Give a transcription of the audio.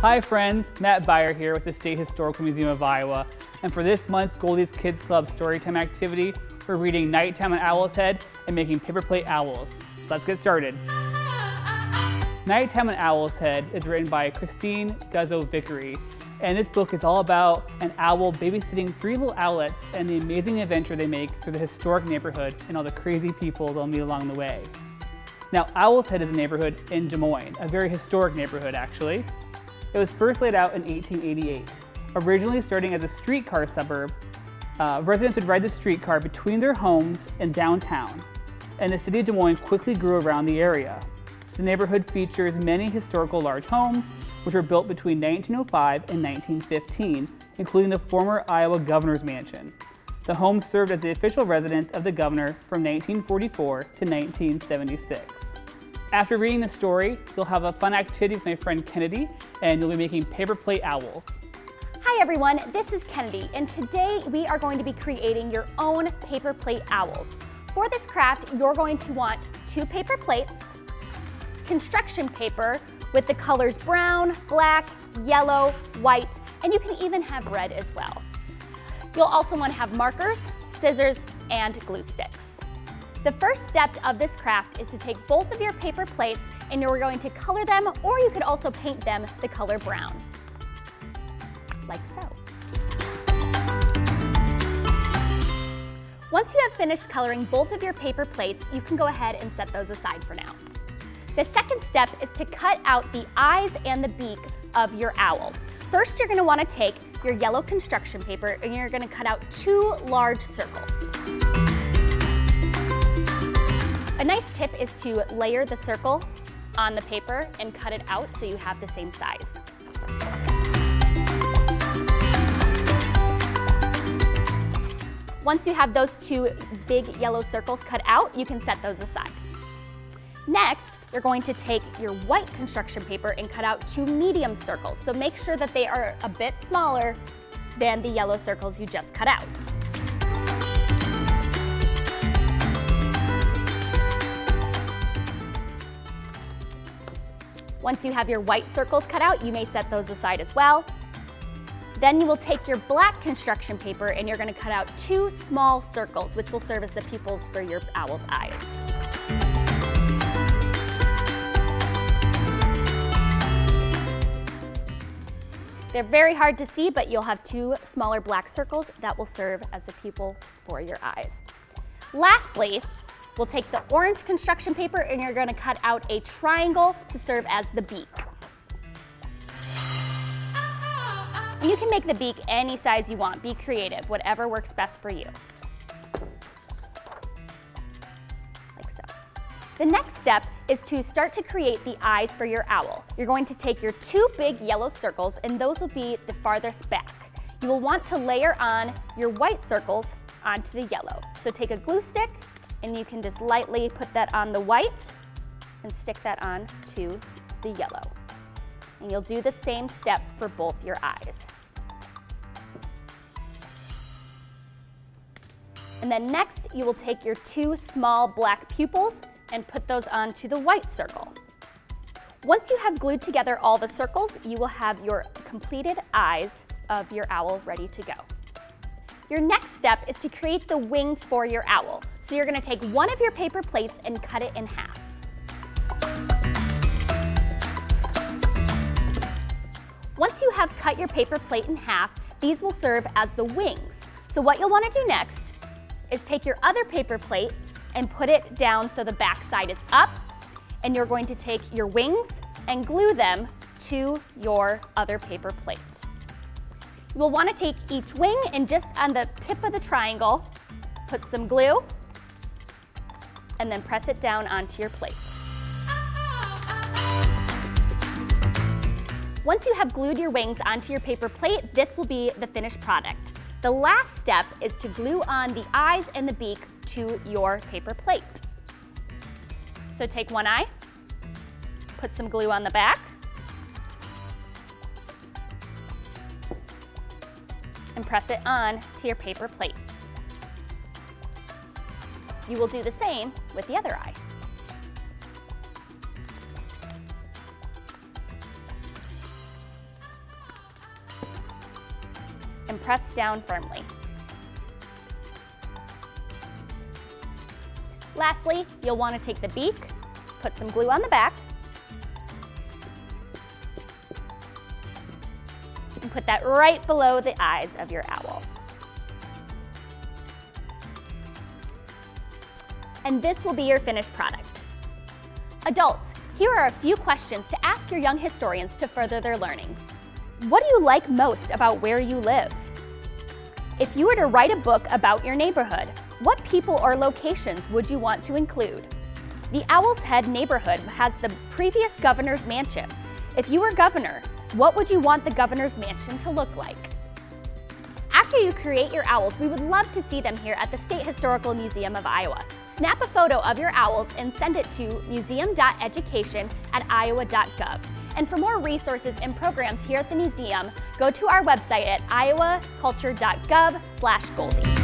Hi friends, Matt Beyer here with the State Historical Museum of Iowa. And for this month's Goldie's Kids Club Storytime activity, we're reading Nighttime on Owl's Head and making paper plate owls. Let's get started. Nighttime on Owl's Head is written by Christine Guzzo Vickery. And this book is all about an owl babysitting three little owlets and the amazing adventure they make through the historic neighborhood and all the crazy people they'll meet along the way. Now, Owl's Head is a neighborhood in Des Moines, a very historic neighborhood actually. It was first laid out in 1888. Originally starting as a streetcar suburb, uh, residents would ride the streetcar between their homes and downtown, and the city of Des Moines quickly grew around the area. The neighborhood features many historical large homes, which were built between 1905 and 1915, including the former Iowa Governor's Mansion. The home served as the official residence of the governor from 1944 to 1976. After reading the story, you'll have a fun activity with my friend Kennedy, and you'll be making paper plate owls. Hi everyone, this is Kennedy, and today we are going to be creating your own paper plate owls. For this craft, you're going to want two paper plates, construction paper with the colors brown, black, yellow, white, and you can even have red as well. You'll also want to have markers, scissors, and glue sticks. The first step of this craft is to take both of your paper plates and you're going to color them or you could also paint them the color brown, like so. Once you have finished coloring both of your paper plates, you can go ahead and set those aside for now. The second step is to cut out the eyes and the beak of your owl. First, you're gonna wanna take your yellow construction paper and you're gonna cut out two large circles. A nice tip is to layer the circle on the paper and cut it out so you have the same size. Once you have those two big yellow circles cut out, you can set those aside. Next, you're going to take your white construction paper and cut out two medium circles. So make sure that they are a bit smaller than the yellow circles you just cut out. Once you have your white circles cut out, you may set those aside as well. Then you will take your black construction paper and you're gonna cut out two small circles, which will serve as the pupils for your owl's eyes. They're very hard to see, but you'll have two smaller black circles that will serve as the pupils for your eyes. Lastly, We'll take the orange construction paper and you're gonna cut out a triangle to serve as the beak. You can make the beak any size you want. Be creative, whatever works best for you. Like so. The next step is to start to create the eyes for your owl. You're going to take your two big yellow circles and those will be the farthest back. You will want to layer on your white circles onto the yellow. So take a glue stick and you can just lightly put that on the white and stick that on to the yellow. And you'll do the same step for both your eyes. And then next, you will take your two small black pupils and put those onto the white circle. Once you have glued together all the circles, you will have your completed eyes of your owl ready to go. Your next step is to create the wings for your owl. So you're gonna take one of your paper plates and cut it in half. Once you have cut your paper plate in half, these will serve as the wings. So what you'll wanna do next is take your other paper plate and put it down so the back side is up, and you're going to take your wings and glue them to your other paper plate. You will wanna take each wing and just on the tip of the triangle, put some glue and then press it down onto your plate. Once you have glued your wings onto your paper plate, this will be the finished product. The last step is to glue on the eyes and the beak to your paper plate. So take one eye, put some glue on the back, and press it on to your paper plate. You will do the same with the other eye. And press down firmly. Lastly, you'll want to take the beak, put some glue on the back, and put that right below the eyes of your owl. And this will be your finished product. Adults, here are a few questions to ask your young historians to further their learning. What do you like most about where you live? If you were to write a book about your neighborhood, what people or locations would you want to include? The Owl's Head neighborhood has the previous governor's mansion. If you were governor, what would you want the governor's mansion to look like? After you create your owls, we would love to see them here at the State Historical Museum of Iowa. Snap a photo of your owls and send it to museum.education at iowa.gov. And for more resources and programs here at the museum, go to our website at iowaculture.gov slash Goldie.